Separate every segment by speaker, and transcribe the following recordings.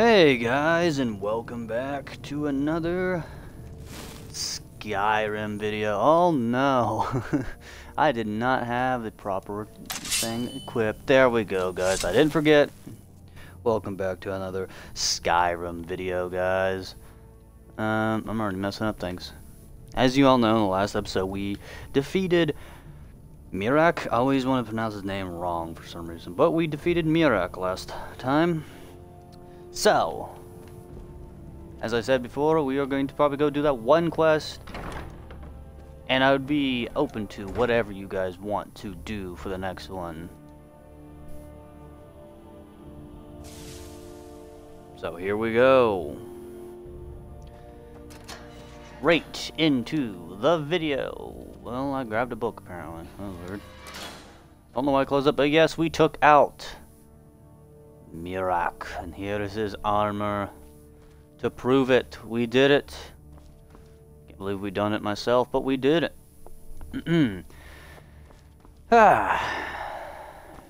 Speaker 1: Hey guys, and welcome back to another Skyrim video. Oh no, I did not have the proper thing equipped. There we go, guys. I didn't forget. Welcome back to another Skyrim video, guys. Um, I'm already messing up things. As you all know, in the last episode, we defeated Miraak. I always want to pronounce his name wrong for some reason, but we defeated Miraak last time. So, as I said before, we are going to probably go do that one quest. And I would be open to whatever you guys want to do for the next one. So here we go. Right into the video. Well, I grabbed a book apparently. Oh, weird. Don't know why I closed it, but yes, we took out Miraak. And here is his armor. To prove it, we did it. Can't believe we done it myself, but we did it. ah.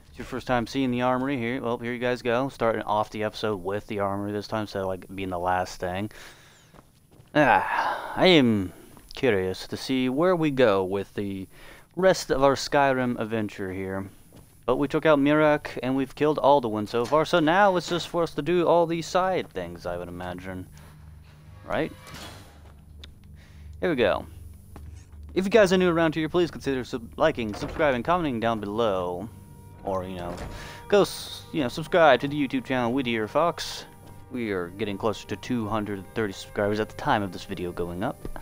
Speaker 1: It's your first time seeing the armory here. Well, here you guys go. Starting off the episode with the armory this time, so like being the last thing. Ah, I am curious to see where we go with the rest of our Skyrim adventure here. But we took out Miraak, and we've killed Alduin so far, so now it's just for us to do all these side things, I would imagine. Right? Here we go. If you guys are new around here, please consider sub liking, subscribing, commenting down below. Or, you know, go, you know, subscribe to the YouTube channel Weedierfox. We are getting closer to 230 subscribers at the time of this video going up.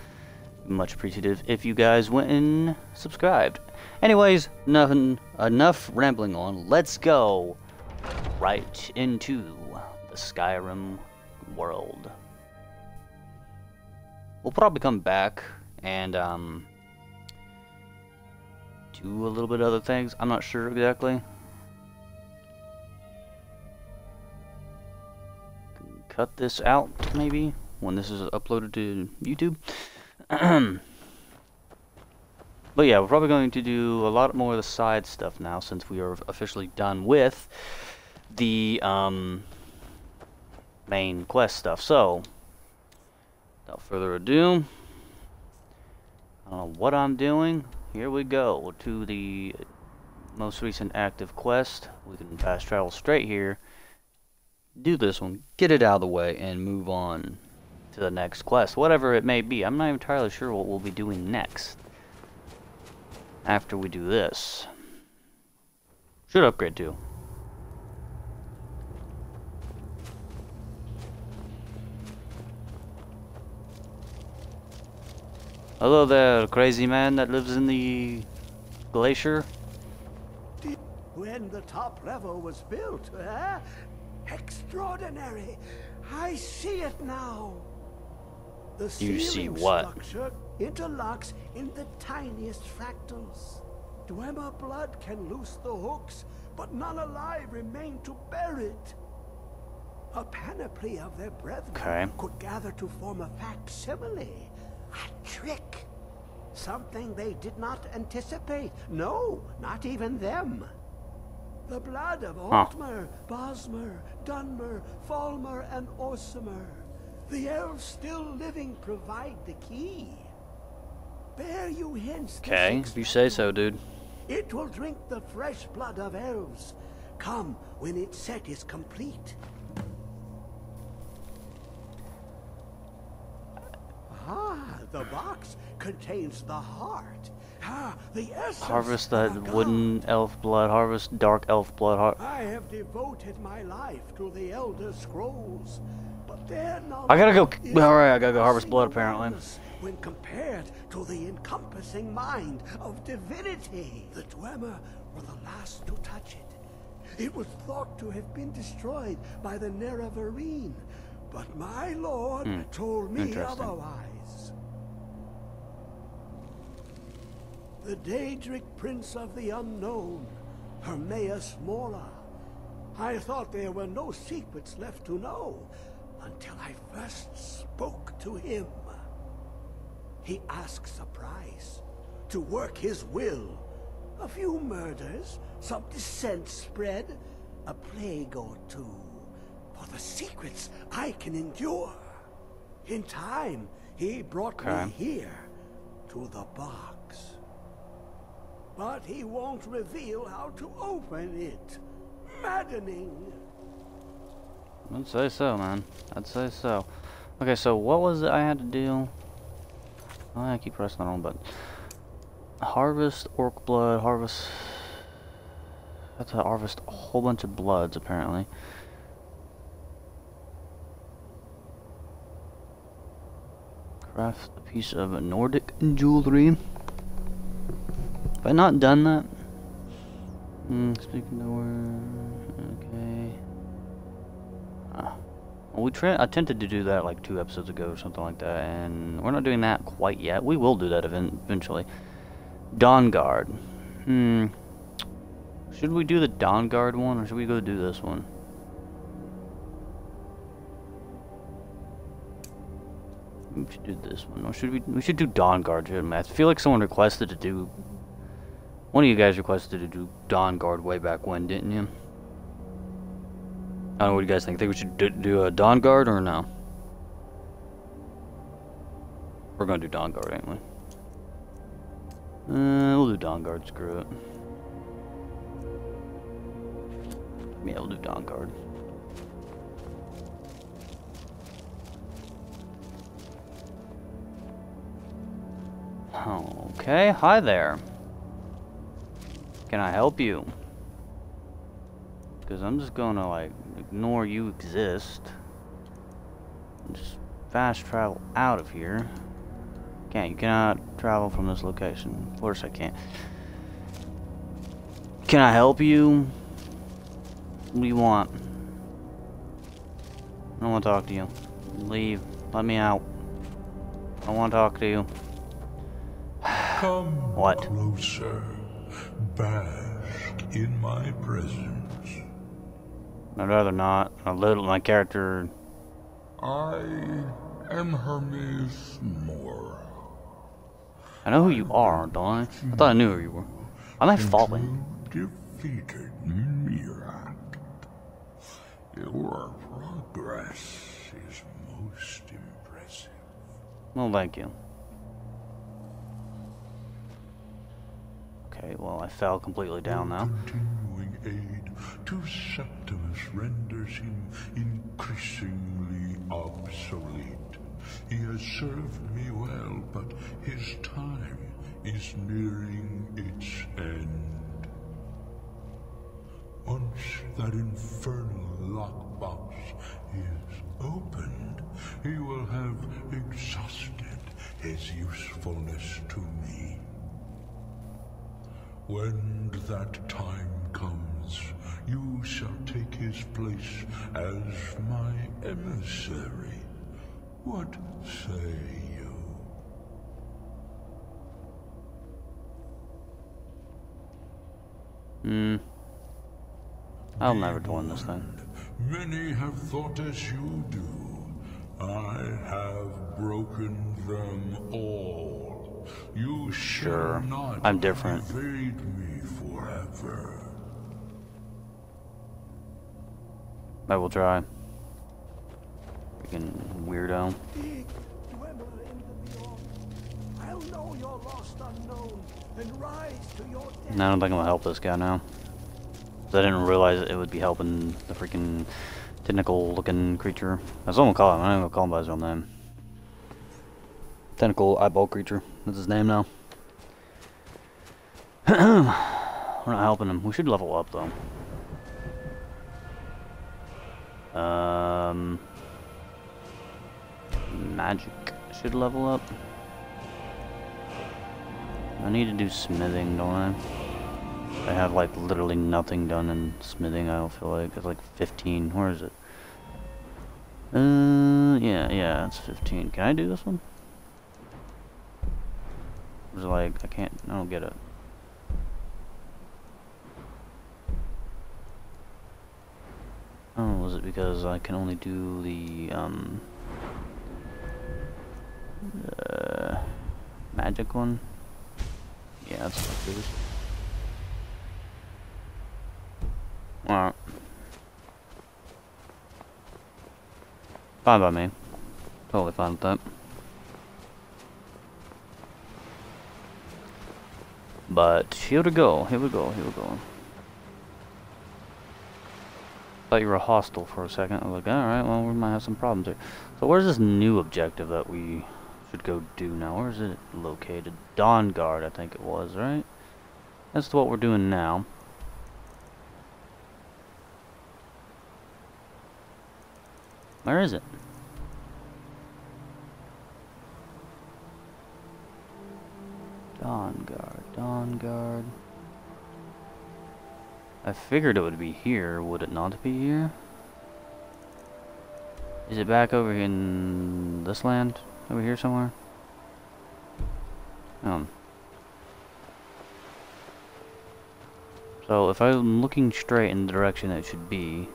Speaker 1: Much appreciative if you guys went and subscribed. Anyways, nothing, enough rambling on. Let's go right into the Skyrim world. We'll probably come back and um, do a little bit of other things. I'm not sure exactly. Cut this out maybe when this is uploaded to YouTube. But yeah, we're probably going to do a lot more of the side stuff now since we are officially done with the um, main quest stuff. So, without further ado, I don't know what I'm doing. Here we go to the most recent active quest. We can fast travel straight here, do this one, get it out of the way, and move on to the next quest, whatever it may be. I'm not entirely sure what we'll be doing next after we do this. Should upgrade too. Hello there, crazy man that lives in the glacier.
Speaker 2: When the top level was built, eh? Extraordinary. I see it now. The
Speaker 1: you see what?
Speaker 2: Structure interlocks in the tiniest fractals. Dwemer blood can loose the hooks, but none alive remain to bear it. A panoply of their brethren
Speaker 1: okay.
Speaker 2: could gather to form a facsimile. A trick. Something they did not anticipate. No, not even them. The blood of Altmer, huh. Bosmer, Dunmer, Falmer, and Orsimer. The elves still living provide the key. Bear you hence.
Speaker 1: Okay, if you say so, dude.
Speaker 2: It will drink the fresh blood of elves. Come when its set is complete. Ah, the box contains the heart. Ah, the essence.
Speaker 1: Harvest that wooden elf blood. Harvest dark elf blood. Har
Speaker 2: I have devoted my life to the Elder Scrolls, but their
Speaker 1: I gotta go. All right, I gotta go harvest blood apparently
Speaker 2: when compared to the encompassing mind of divinity. The Dwemer were the last to touch it. It was thought to have been destroyed by the Nerevarine, but my lord hmm. told me otherwise. The Daedric Prince of the Unknown, Hermaeus Mora. I thought there were no secrets left to know until I first spoke to him. He asks a price to work his will. A few murders, some dissent spread, a plague or two. for the secrets I can endure. In time, he brought
Speaker 1: Okay.
Speaker 2: me here to the box. But he won't reveal how to open it. Maddening.
Speaker 1: I'd say so, man. I'd say so. Okay, so what was it I had to do? I keep pressing the wrong button. Harvest orc blood, harvest... Have to harvest a whole bunch of bloods, apparently. Craft a piece of Nordic jewelry. Have I not done that? Hmm, speaking word... we attempted to do that like two episodes ago or something like that, and we're not doing that quite yet. We will do that event eventually. Dawnguard. Hmm. Should we do the Dawnguard one, or should we go do this one? We should do this one, or should we? We should do Dawnguard. I feel like someone requested to do. One of you guys requested to do Dawnguard way back when, didn't you? I don't know what you guys think. Think we should do, a Dawnguard or no? We're gonna do Dawnguard, ain't we? Uh, we'll do Dawnguard. Screw it. Yeah, we'll do Dawnguard. Okay, hi there. Can I help you? Because I'm just gonna, like, ignore you exist. Just fast travel out of here. Can't, you cannot travel from this location. Of course I can't. Can I help you? What do you want? I don't want to talk to you. Leave. Let me out. I want to talk to you.
Speaker 3: Come
Speaker 1: What?
Speaker 3: closer. Bask in my presence.
Speaker 1: I'd rather not. A little, my character
Speaker 3: I am Hermaeus Mora.
Speaker 1: I know who you are, don't I? I thought I knew who you were. Am I falling?
Speaker 3: You defeated Miraak. Your progress is most impressive.
Speaker 1: Well, thank you. Okay, well, I fell completely down now.
Speaker 3: Continuing aid to Renders him increasingly obsolete. He has served me well, but his time is nearing its end. Once that infernal lockbox is opened, he will have exhausted his usefulness to me. When that time comes, you shall take his place as my emissary. What say you?
Speaker 1: Hmm. I'll never join this thing.
Speaker 3: Many have thought as you do. I have broken them all. You
Speaker 1: Sure. I'm different.
Speaker 3: evade me forever.
Speaker 1: I will try. Freaking weirdo. No, I don't think I'm gonna help this guy now. I didn't realize it would be helping the freaking tentacle looking creature. That's what I'm gonna call him. I'm gonna call him by his real name. Tentacle eyeball creature. That's his name now. We're not helping him. We should level up though. Um, magic should level up. I need to do smithing, don't I? I have like literally nothing done in smithing. I feel like it's like 15. Where is it? Uh, yeah, yeah, it's 15. Can I do this one? Is like I can't? I don't get it. Oh, was it because I can only do the um uh, magic one? Yeah, that's what it is. Alright. Fine by me. Totally fine with that. But here we go, here we go, here we go. Thought you were hostile for a second. I was like, alright, well, we might have some problems here. So where's this new objective that we should go do now? Where is it located? Dawn Guard, I think it was, right? That's what we're doing now. Where is it? Dawnguard, Dawnguard. I figured it would be here, would it not be here? Is it back over in this land? Over here somewhere? Um. So if I'm looking straight in the direction it should be,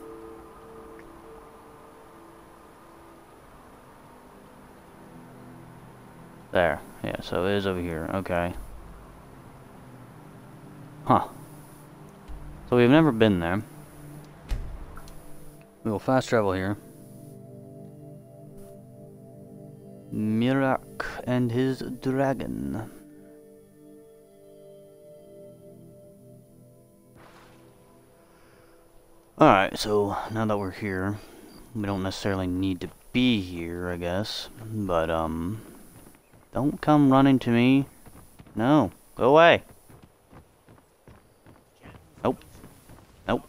Speaker 1: There. Yeah, so it is over here. Okay. Huh. So we've never been there. We will fast travel here. Miraak and his dragon. Alright, so now that we're here, we don't necessarily need to be here, I guess. But, um, don't come running to me. No. Go away. Nope. Nope.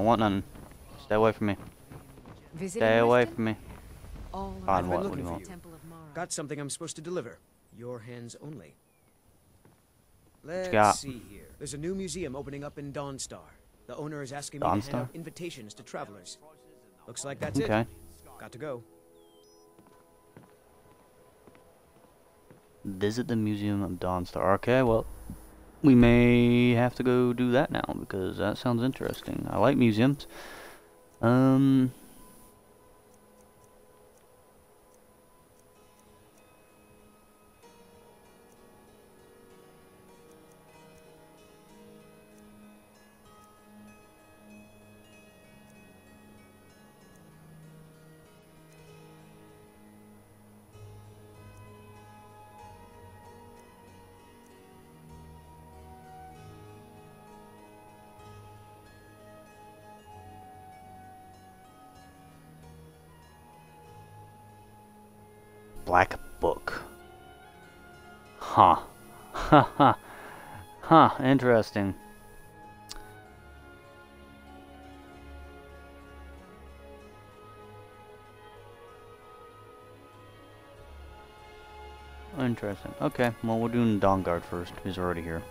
Speaker 1: I want none. Stay away from me. Stay away from me.
Speaker 4: All
Speaker 1: On
Speaker 4: around
Speaker 1: what?
Speaker 4: the
Speaker 1: What do you want?
Speaker 4: Temple of Mara.
Speaker 5: Got something I'm supposed to deliver. Your hands only. Let's
Speaker 1: got?
Speaker 5: see here. There's a new museum opening up in Dawnstar. The owner is asking me to hand
Speaker 1: Dawnstar?
Speaker 5: out invitations to travelers. Looks like that's
Speaker 1: Okay.
Speaker 5: it. Got to go.
Speaker 1: Visit the Museum of Dawnstar. Okay, well, we may have to go do that now because that sounds interesting. I like museums. Um. Interesting. Interesting. Okay, well we're doing Dawnguard first. He's already here.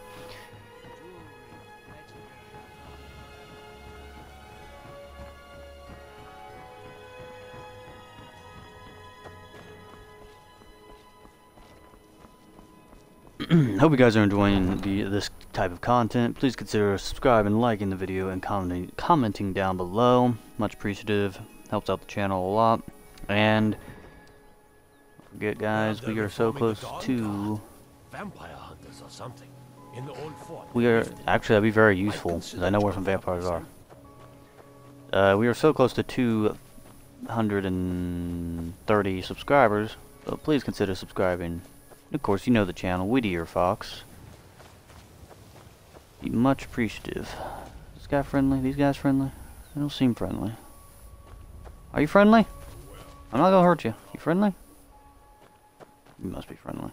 Speaker 1: Hope you guys are enjoying the this type of content. Please consider subscribing, liking the video, and commenting commenting down below. Much appreciative. Helps out the channel a lot. And forget guys, we are so close to
Speaker 6: Vampire hunters or something. In the old fort.
Speaker 1: we are actually that'd be very useful because I know where some vampires are. Uh, we are so close to 230 subscribers, so please consider subscribing. And of course, you know the channel, Weedierfox. Be much appreciative. This guy friendly? These guys friendly? They don't seem friendly. Are you friendly? I'm not gonna hurt you. You friendly? You must be friendly.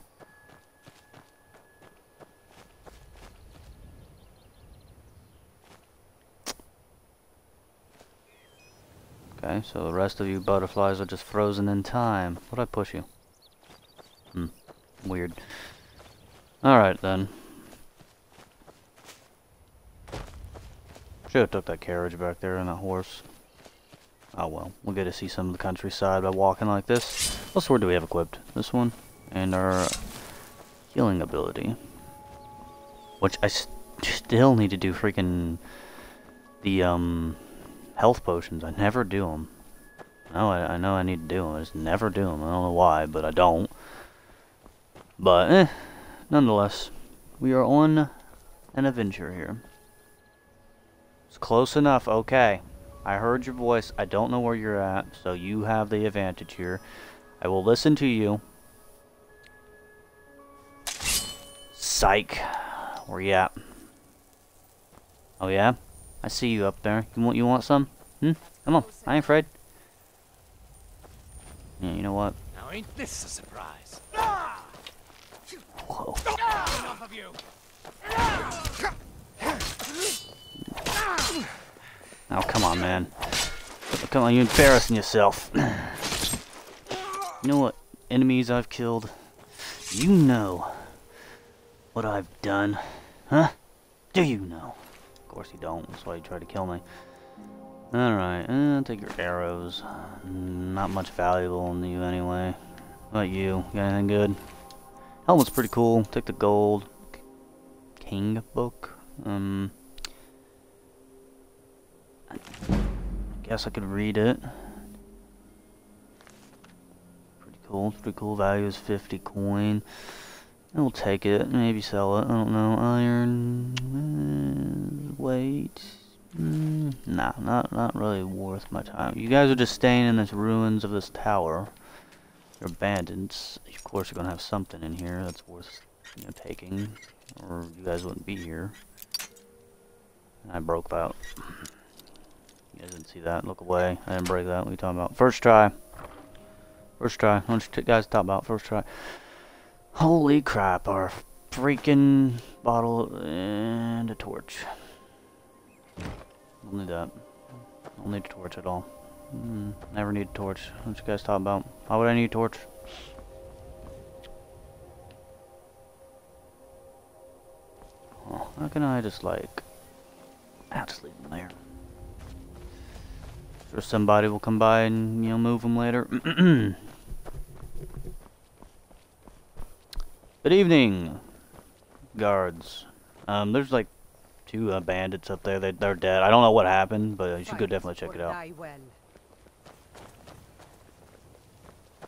Speaker 1: Okay, so the rest of you butterflies are just frozen in time. What'd I push you? Hmm. Weird. Alright then. Should've took that carriage back there and that horse. Oh well, we'll get to see some of the countryside by walking like this. What sword do we have equipped? This one? And our healing ability. Which I st still need to do freaking the um health potions. I never do them. No, I, I know I need to do them. I just never do them. I don't know why, but I don't. But, eh, nonetheless, we are on an adventure here. It's close enough, okay. I heard your voice. I don't know where you're at, so you have the advantage here. I will listen to you. Psych. Where you at? Oh yeah? I see you up there. You want you want some? Hmm? Come on. I ain't afraid. Yeah, you know what?
Speaker 6: Now ain't this a surprise?
Speaker 1: Whoa.
Speaker 6: Enough of you!
Speaker 1: Oh, come on, man. Come on, you're embarrassing yourself. you know what enemies I've killed? You know what I've done. Huh? Do you know? Of course you don't. That's why you tried to kill me. Alright, uh, take your arrows. Not much valuable in you anyway. What about you? Got anything good? Helmet's pretty cool. Take the gold. King book. Um... I guess I could read it. Pretty cool. Pretty cool. Value is 50 coin. I'll take it. Maybe sell it. I don't know. Iron. Uh, weight. Mm, nah, not not really worth my time. You guys are just staying in this ruins of this tower. You're abandoned. Of course, you're gonna have something in here that's worth you know, taking, or you guys wouldn't be here. And I broke that. Guys didn't see that. Look away. I didn't break that. What are you talking about? First try. First try. What you guys talk about? First try. Holy crap. Our freaking bottle and a torch. Don't need that. Don't need a torch at all. Mm, never need a torch. What you guys talk about? Why would I need a torch? How can I just like... I'll just leave them there. Sure somebody will come by and, you know, move them later. Good evening, guards. Um, there's like two uh, bandits up there. They, they're dead. I don't know what happened, but you should go definitely check it out.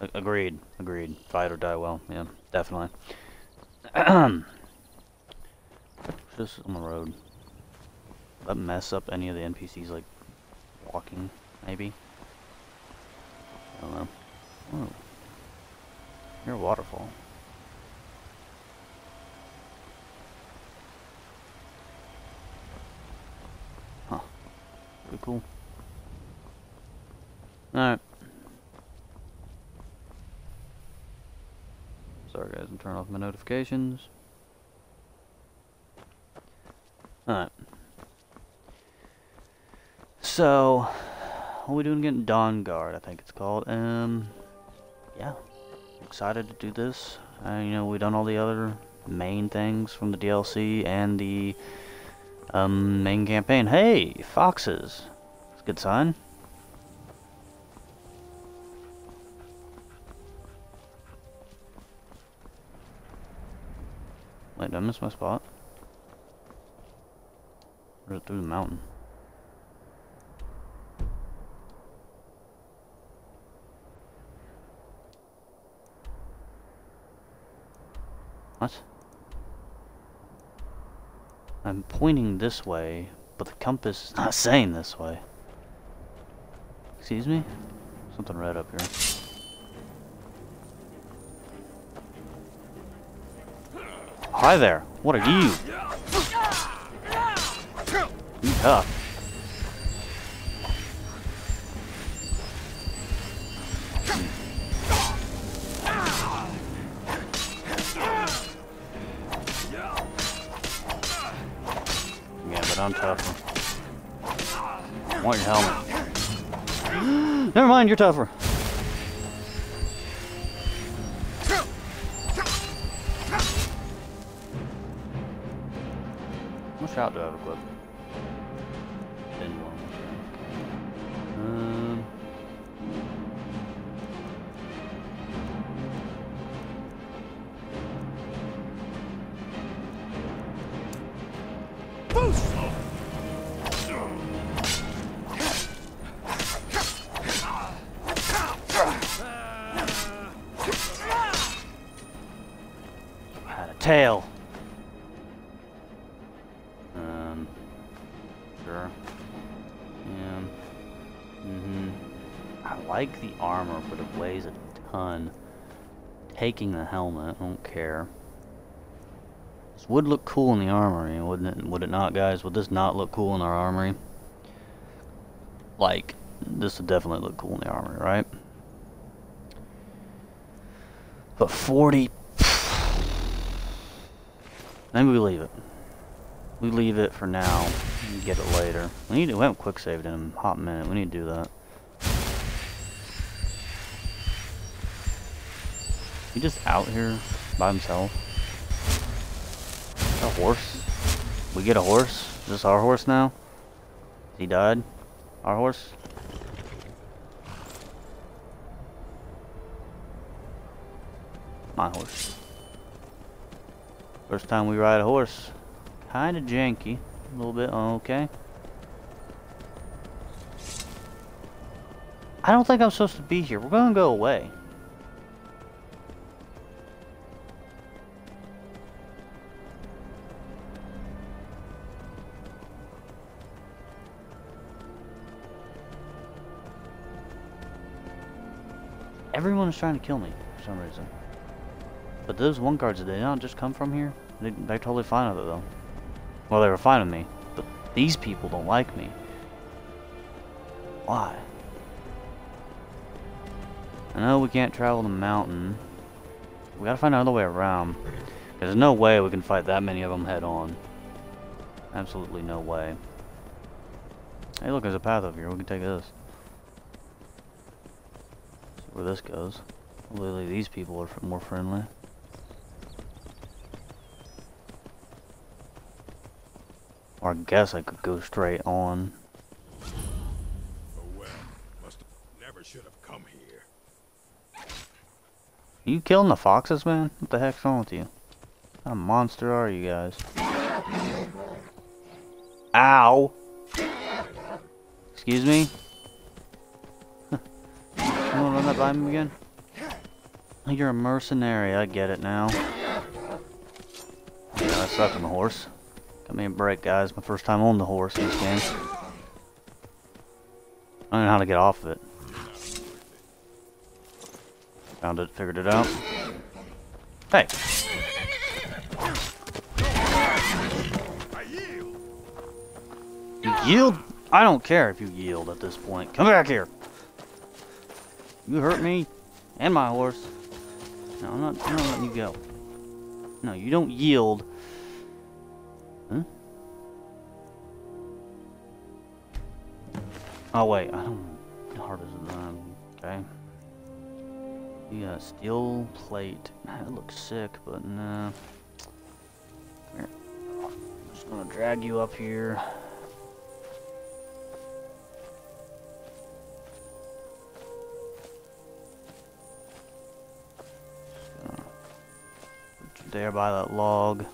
Speaker 1: A- agreed. Agreed. Fight or die well. Yeah, definitely. Just on the road. That mess up any of the NPCs like walking, maybe? I don't know. Oh. You're a waterfall. Huh. Pretty cool. Alright. Sorry guys, I'm turning off my notifications. Alright. So, what are we doing again? Dawnguard, I think it's called. Um, yeah. Excited to do this. Uh, you know, we've done all the other main things from the DLC and the um, main campaign. Hey, foxes. That's a good sign. Wait, did I miss my spot? It through the mountain? What? I'm pointing this way, but the compass is not saying this way. Excuse me? Something red up here. Hi there. What are you? You tough. Want your helmet. Never mind, you're tougher. What shot do I have Taking the helmet, I don't care. This would look cool in the armory, wouldn't it? Would it not, guys? Would this not look cool in our armory? Like, this would definitely look cool in the armory, right? But 40... Maybe we leave it. We leave it for now get it later. We need to, we haven't quick saved in a hot minute. We need to do that. He just out here by himself. A horse? We get a horse? Is this our horse now? He died? Our horse? My horse. First time we ride a horse. Kinda janky. A little bit, okay. I don't think I'm supposed to be here. We're gonna go away. Everyone's trying to kill me for some reason. But those one guards, did they not just come from here? They, they're totally fine with it though. Well, they were fine with me, but these people don't like me. Why? I know we can't travel the mountain. We gotta find another way around. There's no way we can fight that many of them head on. Absolutely no way. Hey look, there's a path over here. We can take this. Where this goes. Literally, these people are more friendly. Or I guess I could go straight on.
Speaker 7: Oh well, must never should have come here.
Speaker 1: Are you killing the foxes, man? What the heck's wrong with you? What kind of monster are you guys? Ow! Excuse me? By me again? You're a mercenary, I get it now. Yeah, I suck on the horse. Got me a break, guys. My first time on the horse in this game. I don't know how to get off of it. Found it, figured it out. Hey! You yield? I don't care if you yield at this point. Come back here! You hurt me and my horse. No, I'm not, I'm not letting you go. No, you don't yield. Huh? Oh wait, I don't. Hard as them. Okay. Yeah, steel plate. That looks sick, but nah. I'm just gonna drag you up here. There by that log.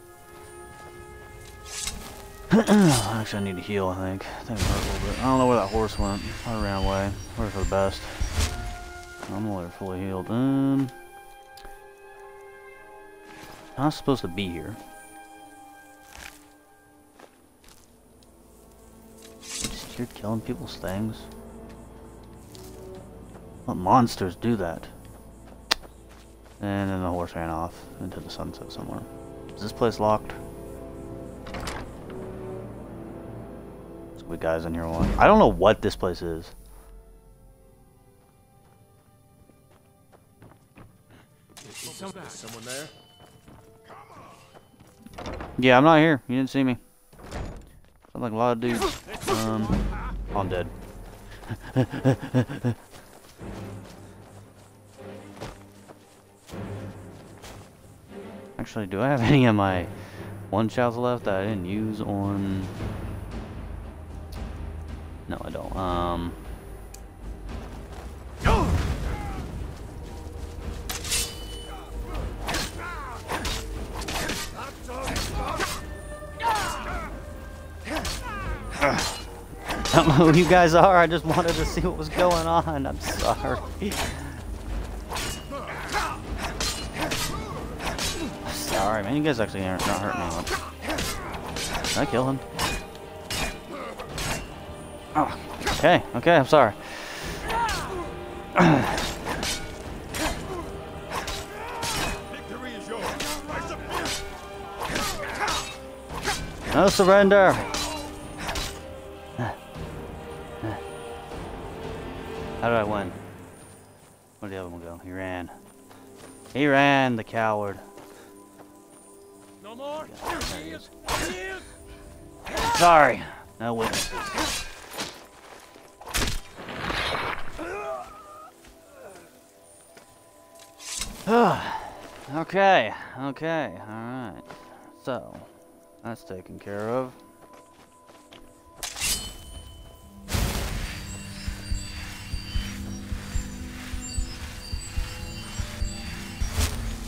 Speaker 1: Actually, I need to heal, I think. I think it hurt a little bit. I don't know where that horse went. I ran away. Where's for the best? I'm only fully healed. Um, I'm not supposed to be here. Just here killing people's things. What monsters do that? And then the horse ran off into the sunset somewhere. Is this place locked? Squid guys in here. One. I don't know what this place is.
Speaker 5: Someone there?
Speaker 1: Yeah, I'm not here. You didn't see me. Sound like a lot of dudes. Um, I'm dead. Actually, do I have any of my one shots left that I didn't use on? No, I don't. Um. I don't know who you guys are. I just wanted to see what was going on. I'm sorry. Sorry, man. You guys actually aren't not hurting. Did I kill him? Oh, okay, okay. I'm sorry. No surrender! How did I win? Where'd the other one go? He ran. He ran, the coward. Sorry. No witnesses. okay, okay, alright. So, that's taken care of.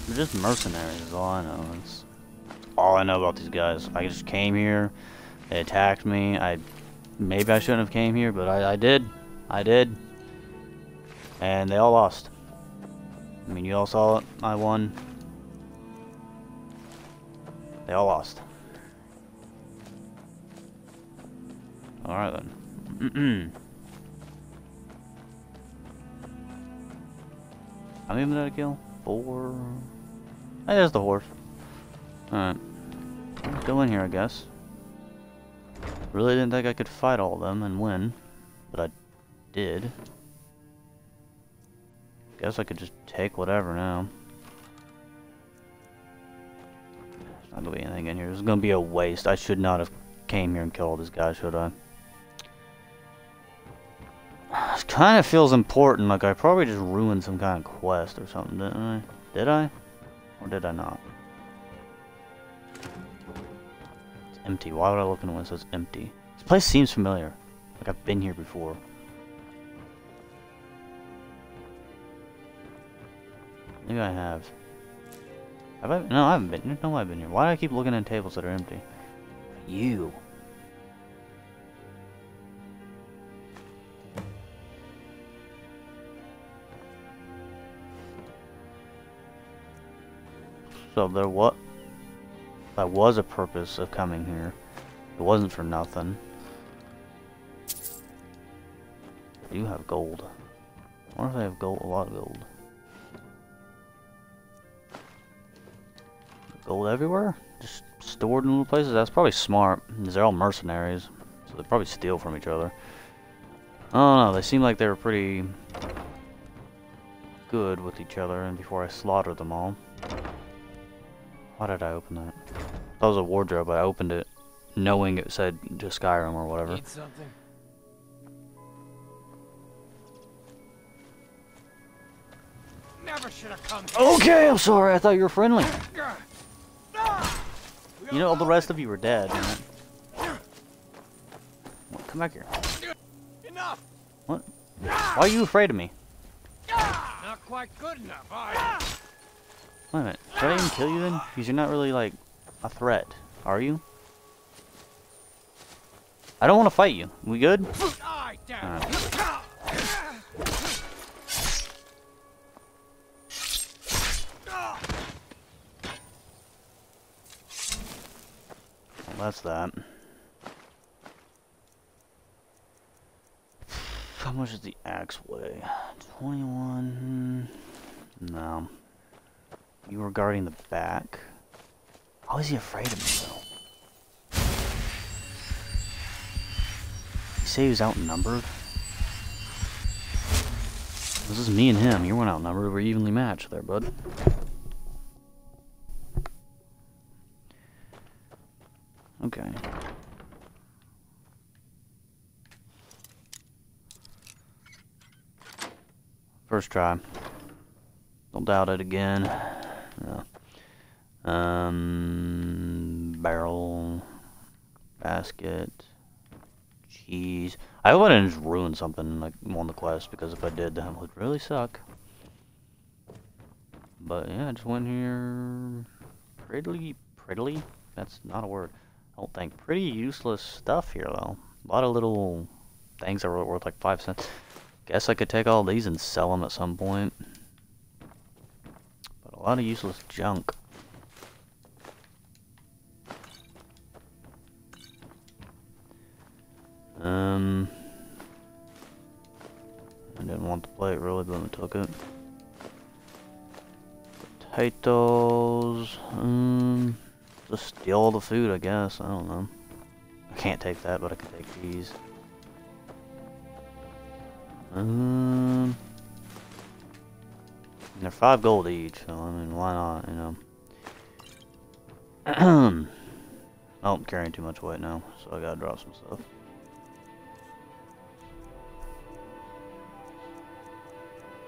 Speaker 1: They're just mercenaries all I know. That's all I know about these guys. I just came here, they attacked me. I maybe I shouldn't have came here, but I, I did. I did. And they all lost. I mean, you all saw it. I won. They all lost. Alright then. How many did I kill? Four. Hey, there's the horse. Alright. Go in here, I guess. Really didn't think I could fight all of them and win, but I did. Guess I could just take whatever now. There's not gonna be anything in here. This is gonna be a waste. I should not have came here and killed all these guys, should I? This kind of feels important, like I probably just ruined some kind of quest or something, didn't I? Did I? Or did I not? Empty. Why would I look in when it says empty? This place seems familiar. Like I've been here before. Maybe I have. Have I? No, I haven't been. No, I've been here. Why do I keep looking at tables that are empty? You. So there what? That was a purpose of coming here. It wasn't for nothing. You have gold. I wonder if they have gold, a lot of gold. Gold everywhere? Just stored in little places? That's probably smart. They're all mercenaries. So they probably steal from each other. I don't know, they seem like they were pretty good with each other and before I slaughtered them all. Why did I open that? That was a wardrobe, but I opened it knowing it said just Skyrim or whatever.
Speaker 6: Need something? Never should have come here.
Speaker 1: Okay, I'm sorry, I thought you were friendly. You know, all the rest of you were dead. man. Well, come back here.
Speaker 6: Enough!
Speaker 1: What? Why are you afraid of me?
Speaker 6: Not quite good enough, are you?
Speaker 1: Wait a minute. Did I even kill you then? Because you're not really, like, a threat. Are you? I don't want to fight you. We good?
Speaker 6: It.
Speaker 1: Well, that's that. How much does the axe weigh? 21. hmm, No. You were guarding the back. How is he afraid of me, though? You say he was outnumbered? This is me and him. You weren't outnumbered. We're evenly matched there, bud. Okay. First try. Don't doubt it again. Um, barrel, basket, cheese. I hope I didn't just ruin something like on the quest because if I did, that would really suck. But yeah, I just went here. Prettily, prettily. That's not a word. I don't think. Pretty useless stuff here though. A lot of little things that were worth like five cents. Guess I could take all these and sell them at some point. But a lot of useless junk. Potatoes. Um, just steal all the food, I guess. I don't know. I can't take that, but I can take these. Um, they're five gold each, so I mean, why not, you know? oh, I'm carrying too much weight now, so I gotta drop some stuff.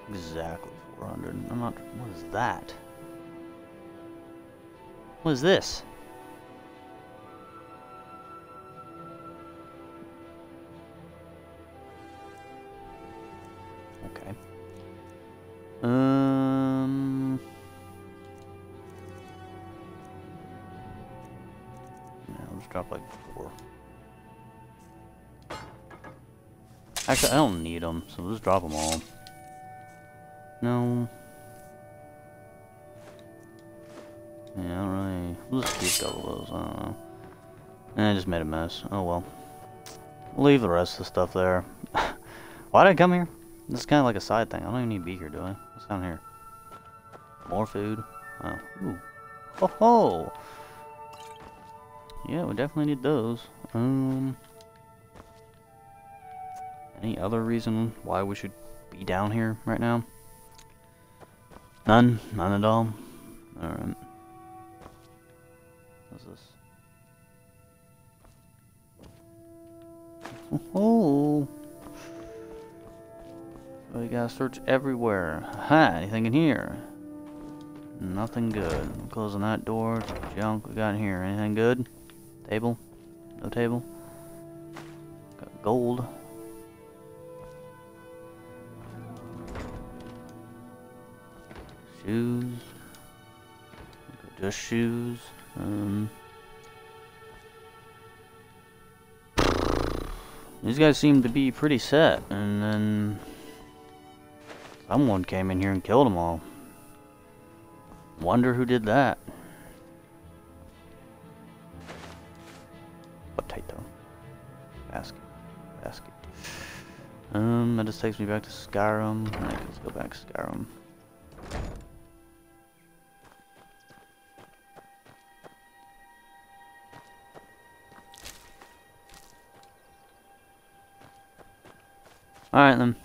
Speaker 1: Exactly 400. I'm not. What is that? What is this? Okay. Um. Yeah, let's drop like four. Actually, I don't need them, so let's drop them all. No. Just keep double those. I don't know. And I just made a mess. Oh well. leave the rest of the stuff there. Why did I come here? This is kind of like a side thing. I don't even need to be here, do I? What's down here? More food? Oh. Ooh. Oh ho! Yeah, we definitely need those. Um. Any other reason why we should be down here right now? None? None at all? Alright. Oh, we gotta search everywhere. Ha! Anything in here? Nothing good. closing that door. Junk we got in here. Anything good? Table? No table? Got gold. Shoes. Just shoes. Um, these guys seem to be pretty set, and then someone came in here and killed them all. Wonder who did that. Potato. Basket. Basket. Um, that just takes me back to Skyrim. Let's go back to Skyrim. Alright then.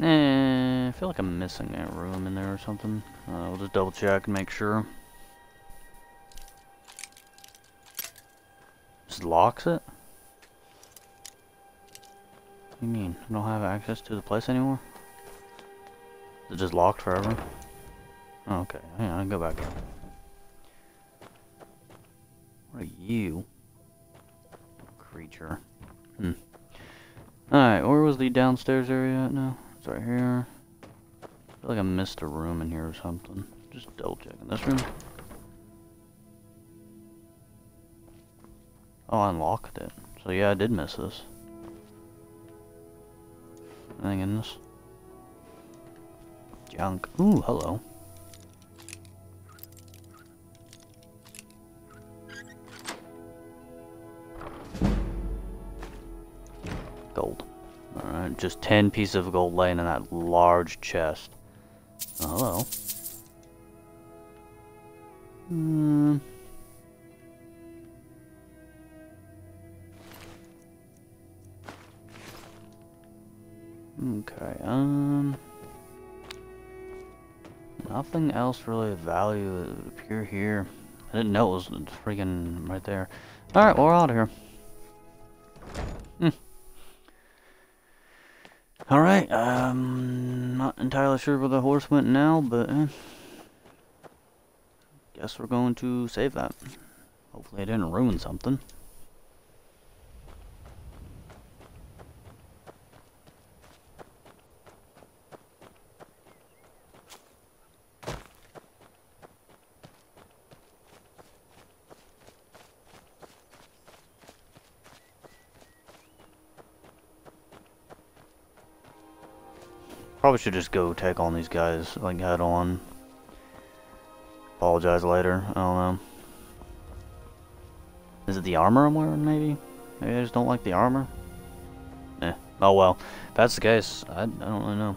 Speaker 1: Eh, I feel like I'm missing that room in there or something. Uh, we'll just double check and make sure. Just locks it? What do you mean? I don't have access to the place anymore? Is it just locked forever? Oh, okay, I can go back. What are you? Creature. Hmm. Alright, where was the downstairs area at now? It's right here. I feel like I missed a room in here or something. Just double checking this room. Oh, I unlocked it. So yeah, I did miss this. Anything in this? Junk. Ooh, hello. Just 10 pieces of gold laying in that large chest. Oh, hello. Hmm. Okay, um... Nothing else really of value appear here. I didn't know it was freaking right there. Alright, well, we're out of here. Entirely sure where the horse went now, but eh, guess we're going to save that. Hopefully I didn't ruin something. Probably should just go take on these guys, like, head on. Apologize later, I don't know. Is it the armor I'm wearing, maybe? Maybe I just don't like the armor? Eh, Oh well, if that's the case, I, I don't really know.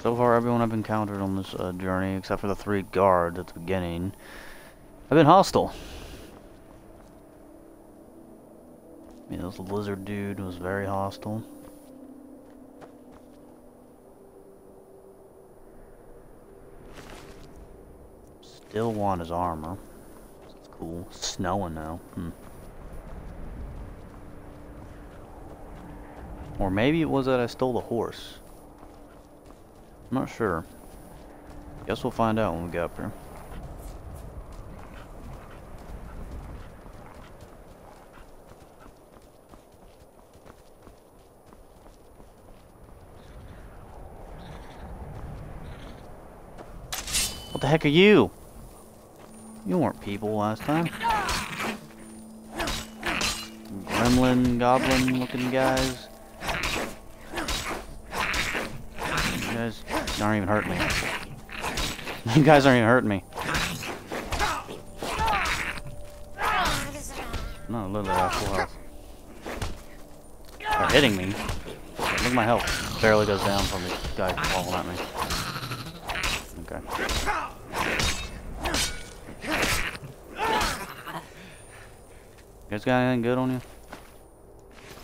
Speaker 1: So far, everyone I've encountered on this uh, journey, except for the three guards at the beginning, have been hostile. This lizard dude was very hostile. Still want his armor. That's cool. It's snowing now. Hmm. Or maybe it was that I stole the horse. I'm not sure. Guess we'll find out when we get up here. The heck are you? You weren't people last time. Gremlin, goblin looking guys. You guys aren't even hurting me. You guys aren't even hurting me. No, literally I have full health. They're hitting me. Look at my health. Barely goes down from the guy falling at me. Okay. You guys got anything good on you?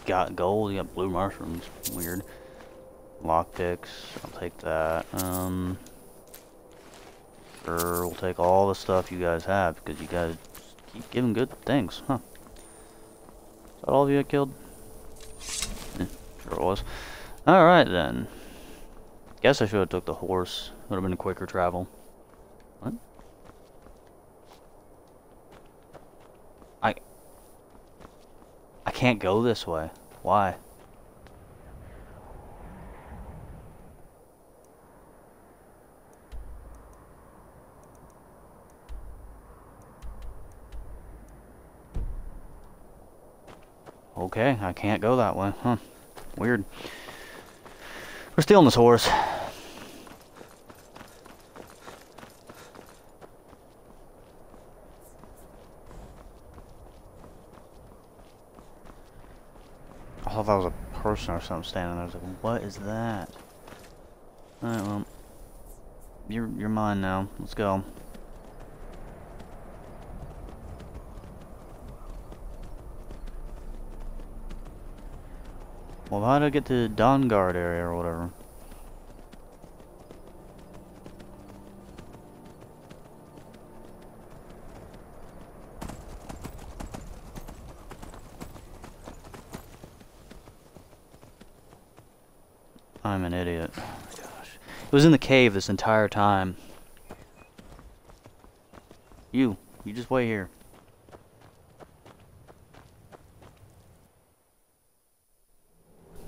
Speaker 1: Got gold, you got blue mushrooms. Weird. Lockpicks, I'll take that. Um, sure, we'll take all the stuff you guys have because you guys keep giving good things, huh? Is that all of you I killed? Sure it was. Alright then. Guess I should have took the horse. Would have been a quicker travel. What? I can't go this way. Why? Okay, I can't go that way. Huh. Weird. We're stealing this horse. Thought that was a person or something standing there. I was like, what is that? Alright, well. You're, you're mine now. Let's go. Well, how do I get to Dawnguard area or whatever? I'm an idiot. Oh my gosh. It was in the cave this entire time. You. You just wait here.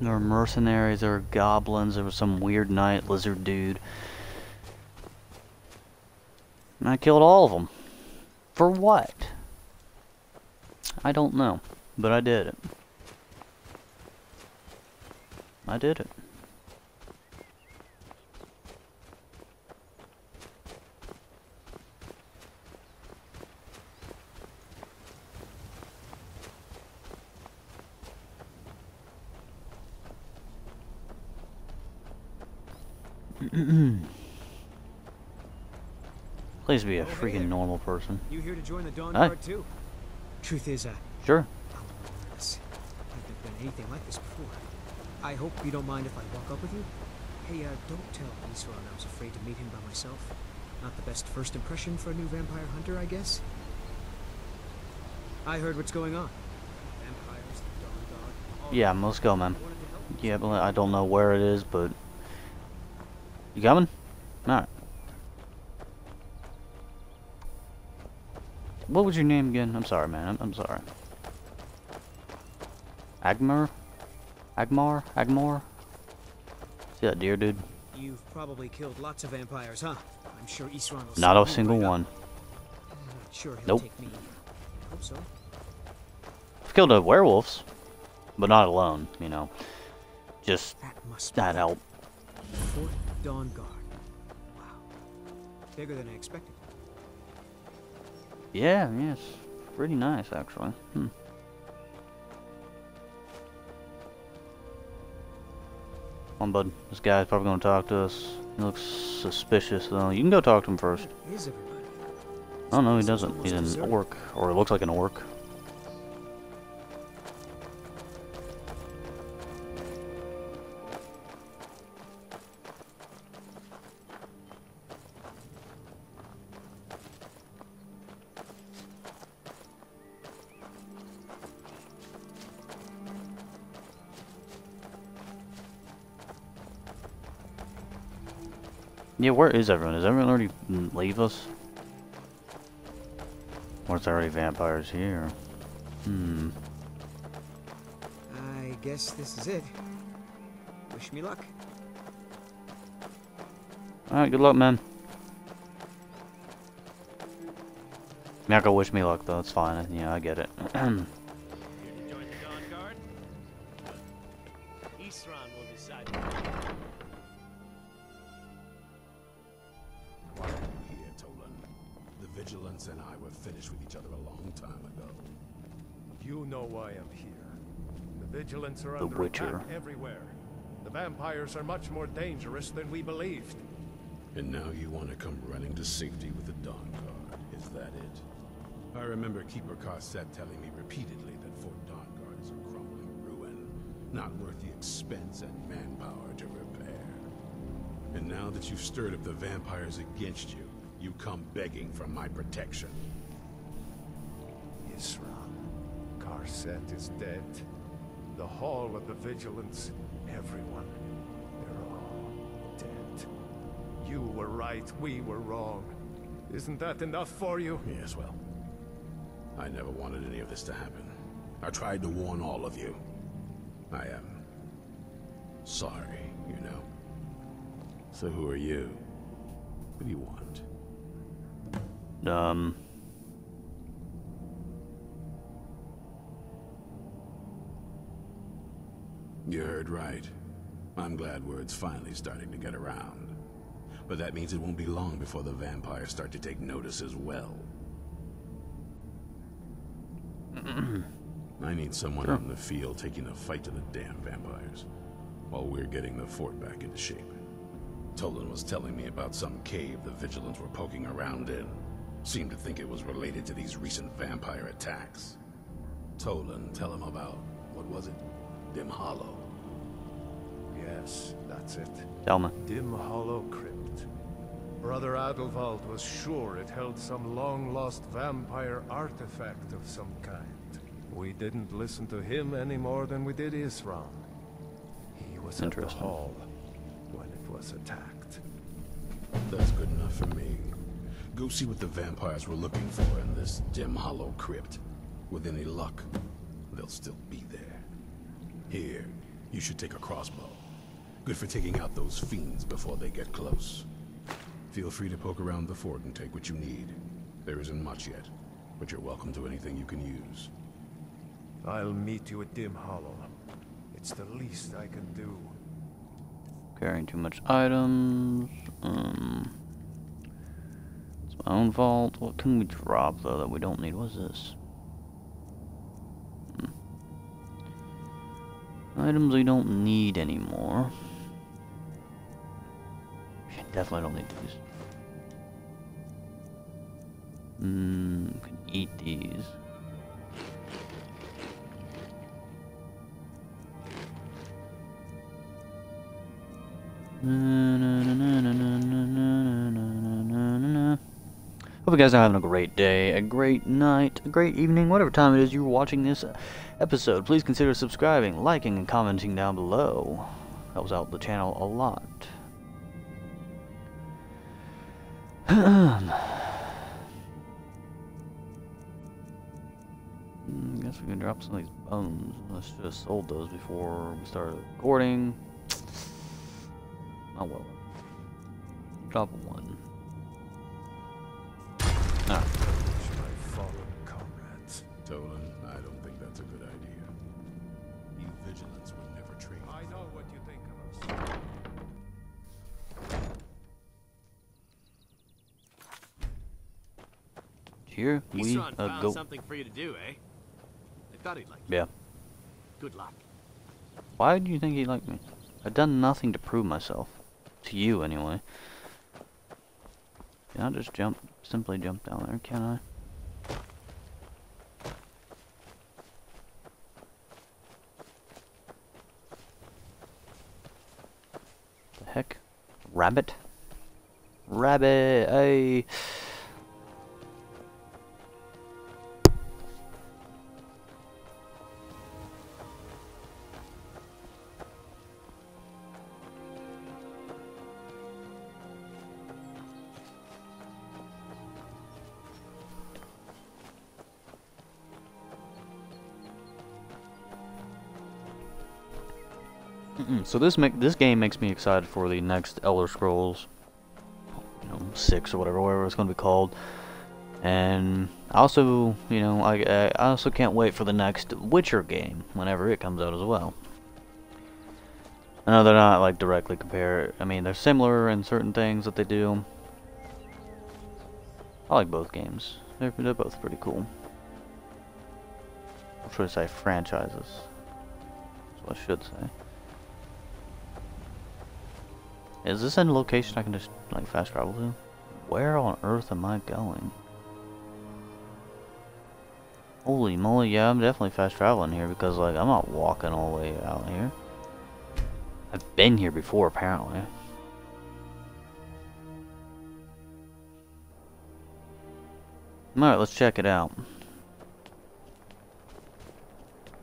Speaker 1: There were mercenaries, there were goblins, there was some weird night lizard dude. And I killed all of them. For what? I don't know. But I did it. I did it. Please be a freaking normal person.
Speaker 5: You here to join the Dawn. Guard too? Truth is, uh,
Speaker 1: Sure.
Speaker 5: I've never done anything like this before. I hope you don't mind if I walk up with you. Hey, uh, don't tell Isran I was afraid to meet him by myself. Not the best first impression for a new vampire hunter, I guess. I heard what's going on. Vampires, the Dawn Guard.
Speaker 1: Yeah, let's go, man.
Speaker 5: I wanted to help.
Speaker 1: Yeah, but I don't know where it is, but... You coming? Alright. What was your name again? I'm sorry, man. I'm, I'm sorry. Agmar? Agmar? Agmar? See that deer, dude?
Speaker 5: You've probably killed lots of vampires, huh? I'm sure Isran will
Speaker 1: Not a single
Speaker 5: right
Speaker 1: one.
Speaker 5: Sure he'll
Speaker 1: Nope.
Speaker 5: take me. Hope so.
Speaker 1: I've killed the werewolves, but not alone, you know. Just
Speaker 5: That
Speaker 1: that help.
Speaker 5: Dawnguard. Wow. Bigger than I expected.
Speaker 1: Yeah, yeah, it's pretty nice actually. Hmm. Come on, bud. This guy's probably gonna talk to us. He looks suspicious though. You can go talk to him first.
Speaker 5: Everybody?
Speaker 1: Oh no, he doesn't. He's an orc, or it looks like an orc. Yeah, where is everyone? Is everyone already leave us? Or is there already vampires here? Hmm.
Speaker 5: I guess this is it. Wish me luck.
Speaker 1: Alright, good luck, man. Not gonna wish me luck, though. It's fine. Yeah, I get it.
Speaker 4: everywhere. The vampires are much more dangerous than we believed.
Speaker 7: And now you want to come running to safety with the Dawnguard. Is that it? I remember Keeper Carcette telling me repeatedly that Fort Dawn Guard is a crumbling ruin, not worth the expense and manpower to repair. And now that you've stirred up the vampires against you, you come begging for my protection.
Speaker 4: Isran. Carcette is dead. The Hall of the Vigilant, everyone, they're all dead. You were right, we were wrong. Isn't that enough for you?
Speaker 7: Yes, well, I never wanted any of this to happen. I tried to warn all of you. I am sorry, you know. So who are you? What do you want?
Speaker 1: Um.
Speaker 7: You heard right. I'm glad word's finally starting to get around. But that means it won't be long before the vampires start to take notice as well. I need someone out in the field taking the fight to the damn vampires, while we're getting the fort back into shape. Tolan was telling me about some cave the Vigilants were poking around in. Seemed to think it was related to these recent vampire attacks. Tolan, tell him about, what was it? Dim Hollow.
Speaker 4: Yes, that's it.
Speaker 1: Tell me.
Speaker 4: Dim Hollow Crypt. Brother Adalvald was sure it held some long-lost vampire artifact of some kind. We didn't listen to him any more than we did Isran. He was at the hall when it was attacked.
Speaker 7: That's good enough for me. Go see what the vampires were looking for in this dim hollow crypt. With any luck, they'll still be there. Here, you should take a crossbow. Good for taking out those fiends before they get close. Feel free to poke around the fort and take what you need. There isn't much yet, but you're welcome to anything you can use.
Speaker 4: I'll meet you at Dim Hollow. It's the least I can do.
Speaker 1: Carrying too much items. Um. It's my own fault. What can we drop, though, that we don't need? What's this? Hmm. Items we don't need anymore. Definitely don't need these. Mmm, can eat these. Hope you guys are having a great day, a great night, a great evening, whatever time it is you're watching this episode. Please consider subscribing, liking, and commenting down below. Helps out the channel a lot. Um. Hmm, guess we can drop some of these bones. Should have sold those before we started recording. Oh well. Drop one. Here we uh,
Speaker 6: found
Speaker 1: go.
Speaker 6: something for you to do, eh? I thought he'd like
Speaker 1: Yeah.
Speaker 6: you. Good luck.
Speaker 1: Why do you think he liked me? I've done nothing to prove myself. To you, anyway. Can I just jump, simply jump down there, can I? The heck? Rabbit? Rabbit, hey! So this make this game makes me excited for the next Elder Scrolls, you know, six or whatever, whatever it's going to be called. And I also, you know, I I also can't wait for the next Witcher game whenever it comes out as well. I know they're not like directly compare. I mean, they're similar in certain things that they do. I like both games. They're they're both pretty cool. Or should I say franchises? That's what I should say. Is this a location I can just like fast travel to? Where on earth am I going? Holy moly, yeah, I'm definitely fast traveling here because like I'm not walking all the way out here. I've been here before apparently. Alright, let's check it out.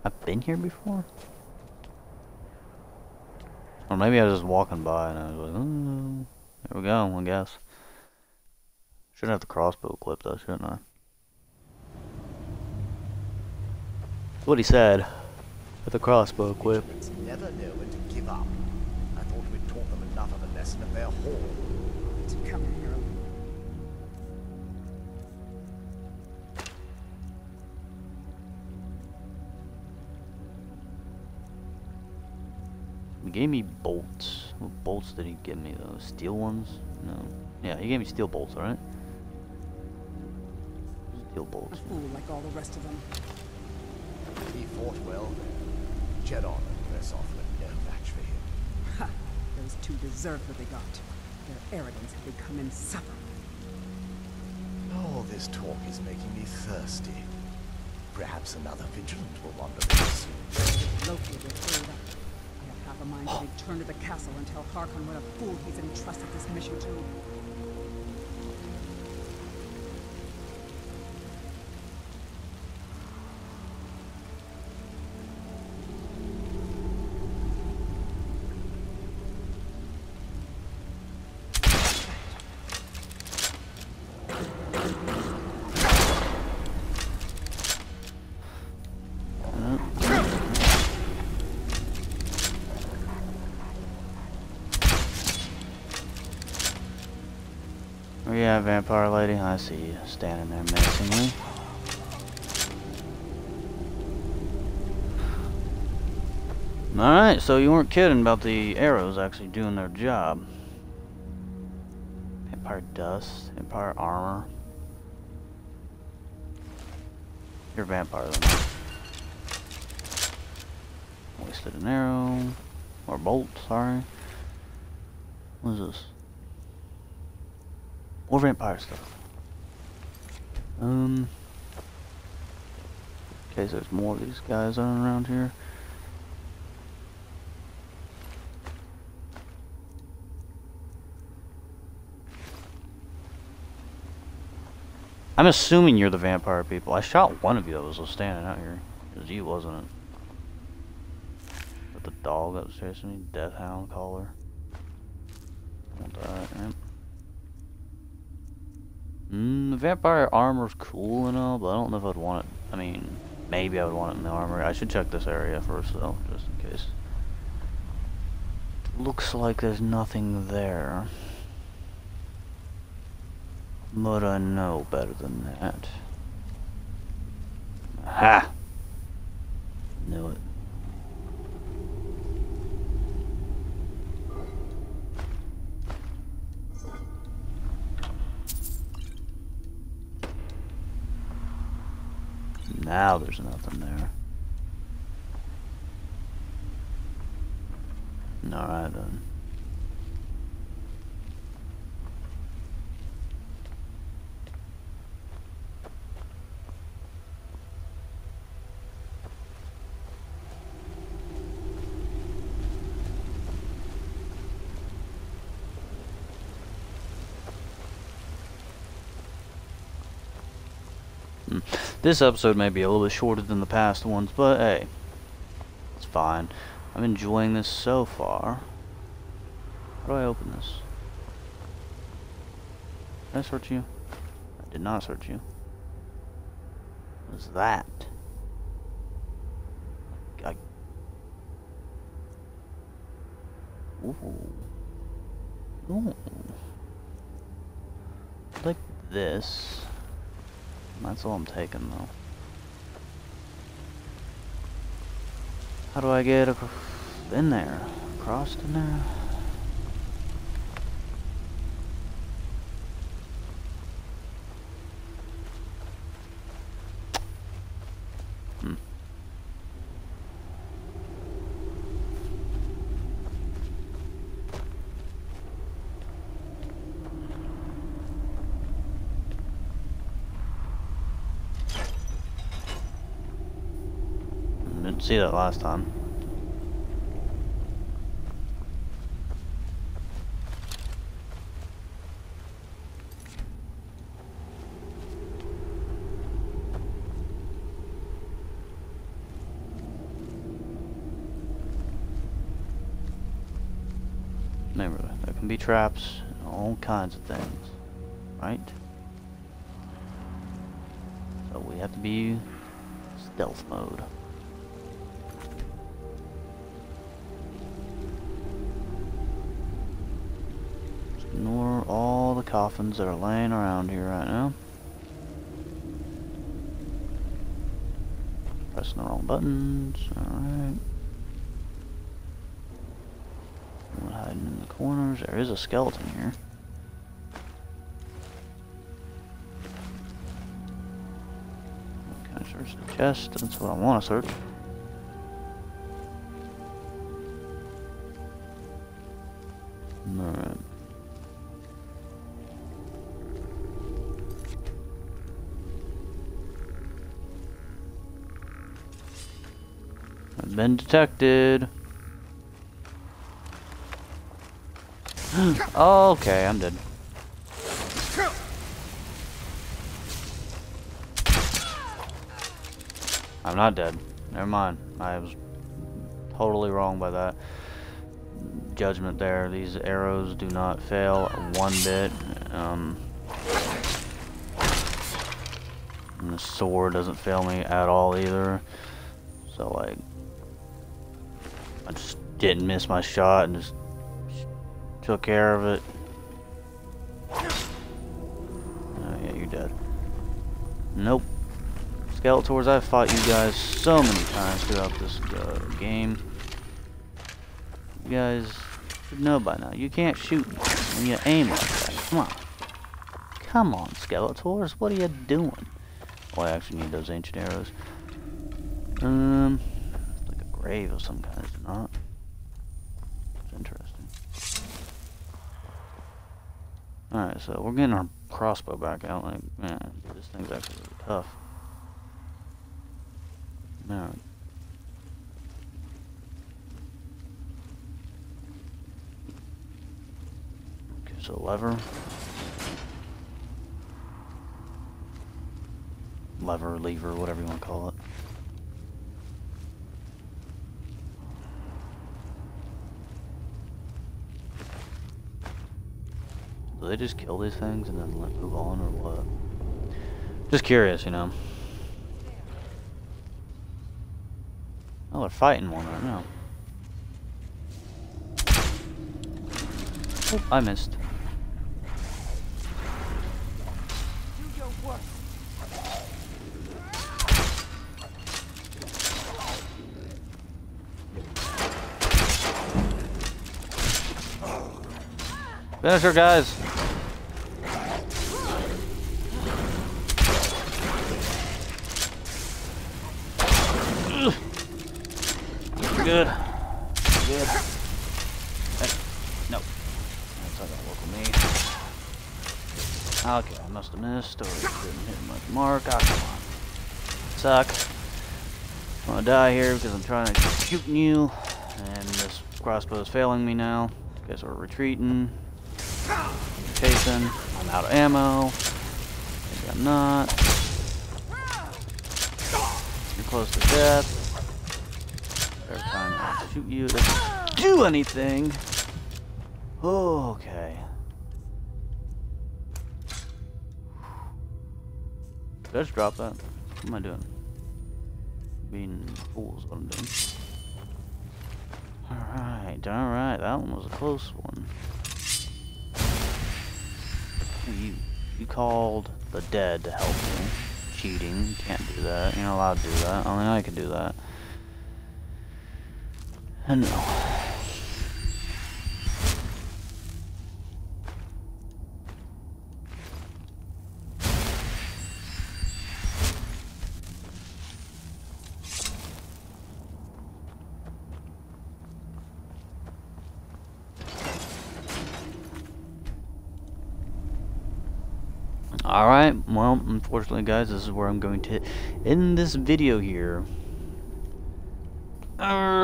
Speaker 1: I've been here before? Or maybe I was just walking by and I was like, mm, oh, there we go, I guess. Shouldn't have the crossbow clip though, shouldn't I? That's what he said. With the crossbow.
Speaker 8: Humans never know when to give up. I thought we'd taught them enough of a lesson of their hall.
Speaker 1: He gave me bolts. What bolts did he give me though? Steel ones? No. Yeah, he gave me steel bolts, alright? Steel bolts.
Speaker 9: A
Speaker 1: bolts.
Speaker 9: fool like all the rest of them.
Speaker 8: He fought well there. Jedon and Versov were no match for him.
Speaker 9: Ha! Those two deserve what they got. Their arrogance had become insufferable.
Speaker 8: All this talk is making me thirsty. Perhaps another vigilant will wander in soon.
Speaker 9: Lokil will hold up. Half a to return to the castle and tell Harkon what a fool he's entrusted this mission to.
Speaker 1: Yeah, vampire lady. I see you standing there menacingly. Alright, so you weren't kidding about the arrows actually doing their job. Vampire dust, vampire armor. You're a vampire then. Wasted an arrow. Or bolt, sorry. What is this? More vampire stuff. Um. In case there's more of these guys around here. I'm assuming you're the vampire people. I shot one of you that was standing out here. It was you, wasn't it? With the dog that was chasing me. Death Hound right? Mm, the vampire armor's cool and all, but I don't know if I'd want it. I mean, maybe I would want it in the armory. I should check this area first, though, just in case. Looks like there's nothing there. But I know better than that. Ha! Knew it. Now there's nothing there. Alright then. Hmm. This episode may be a little bit shorter than the past ones, but hey, it's fine. I'm enjoying this so far. How do I open this? Did I search you? I did not search you. What's that? I... Ooh. Ooh. Like this. That's all I'm taking though. How do I get in there? Across in there? Hmm. Didn't see that last time. Remember, there can be traps and all kinds of things, right? So we have to be stealth mode. Coffins that are laying around here right now. Pressing the wrong buttons, alright. Hiding in the corners? There is a skeleton here. Can I search the chest? That's what I want to search. Been detected. okay, I'm dead. I'm not dead. Never mind. I was totally wrong by that judgment there. These arrows do not fail one bit. Um, the sword doesn't fail me at all either. So like, didn't miss my shot and just took care of it. Oh yeah, you're dead. Nope. Skeletors, I've fought you guys so many times throughout this uh, game. You guys should know by now. You can't shoot when you aim like that. Come on. Come on, Skeletors. What are you doing? Oh, I actually need those ancient arrows. Um, like a grave of some kind, is it not? It's interesting. Alright, so we're getting our crossbow back out. Like, man, this thing's actually really tough. Alright. Okay, a lever. Lever, lever, whatever you want to call it. Do they just kill these things and then like move on or what? Just curious, you know. Oh, they're fighting one right now. Oh, I missed. Finish her, guys. Good. Good. Hey, no. That's not gonna work with me. Okay, I must have missed or didn't hit my mark. Ah, come on. Suck. I'm gonna die here because I'm trying to shooting you. And this crossbow is failing me now. Guess we're retreating. Chasing. I'm out of ammo. Maybe I'm not. You're close to death. I shoot you, doesn't do anything. Okay. Just drop that? What am I doing? Being fool is what I'm doing. Alright, alright, that one was a close one. You you called the dead to help you. Cheating. Can't do that. You're not allowed to do that. Only I can do that. And no. Alright, well, unfortunately guys, this is where I'm going to end this video here.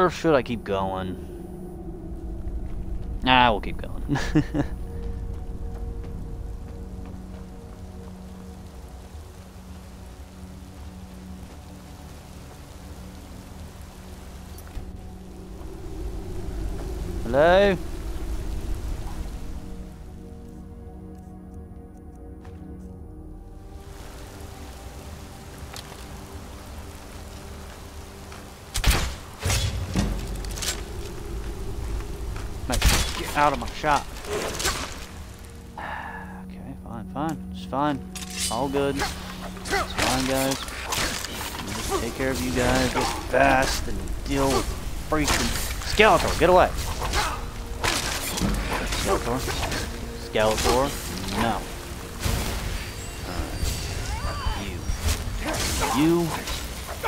Speaker 1: Or should I keep going? Nah, we'll keep going. Hello? Good. It's fine, guys. Just take care of you guys real fast and deal with freaking Skeletor. Get away. Skeletor. Skeletor. No. Alright. You. You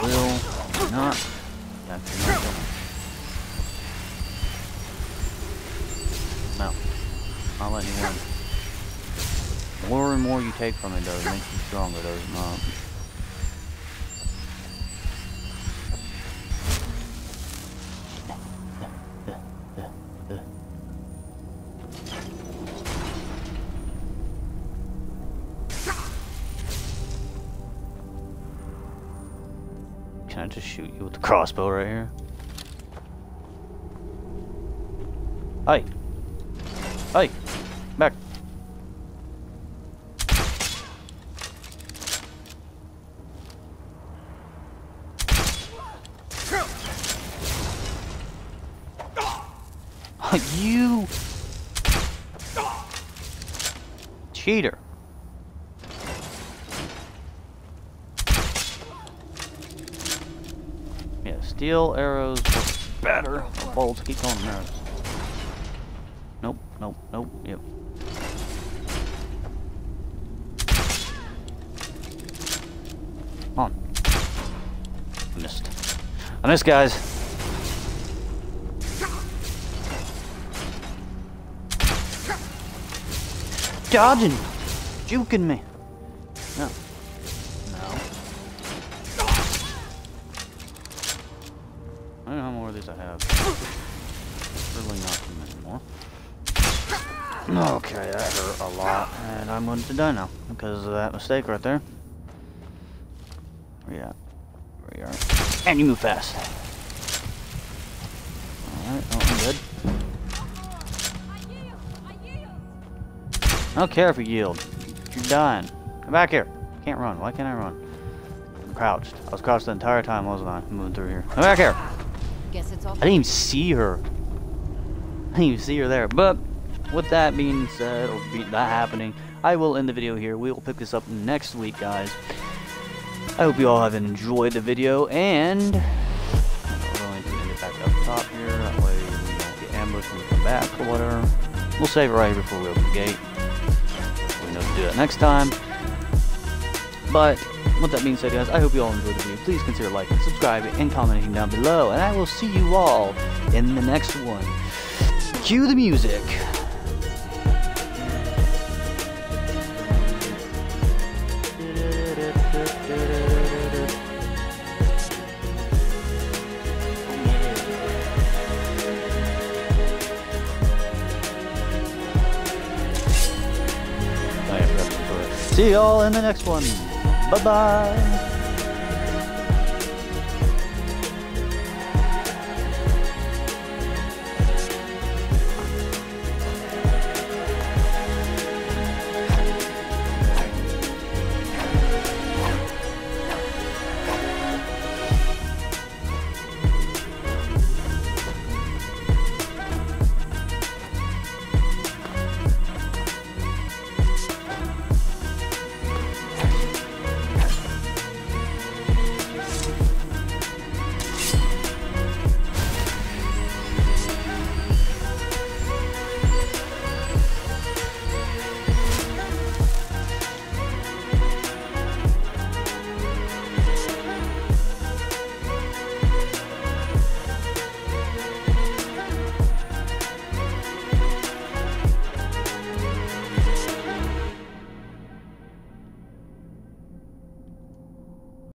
Speaker 1: will not. Not. No. I'll let you win. More and more you take from it, does it makes you stronger, does it not? Can I just shoot you with the crossbow right here? Hey! Hey! Back! You cheater! Yeah, steel arrows are better. Bolts, keep them arrows. Nope, nope, nope, yep. Come on. I missed. I missed, guys. Dodging! Juking me! No. No. I don't know how more of these I have. Really not too many more. Okay, that hurt a lot, and I'm going to die now because of that mistake right there. Where you at? Where you are? And you move fast. I don't care if you yield. You're dying. Come back here. Can't run. Why can't I run? I'm crouched. I was crouched the entire time, wasn't I? Moving through here. Come back here.
Speaker 10: Guess it's all.
Speaker 1: I didn't even see her. I didn't even see her there. But with that being said, or be that happening, I will end the video here. We will pick this up next week, guys. I hope you all have enjoyed the video, and I'm going to end it back up top here. That way we don't get ambushed when we come back or whatever. We'll save it right here before we open the gate. Do that next time. But with that being said, guys, I hope you all enjoyed the video. Please consider liking, subscribing, and commenting down below. And I will see you all in the next one. Cue the music. See y'all in the next one. Bye bye.